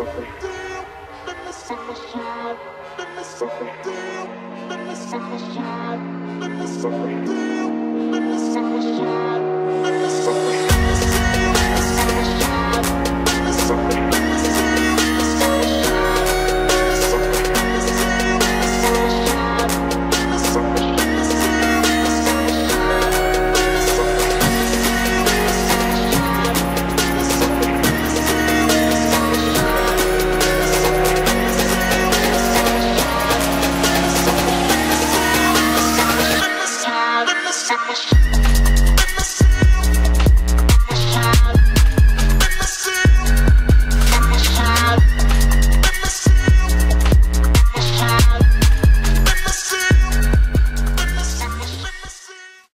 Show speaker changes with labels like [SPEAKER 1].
[SPEAKER 1] Let me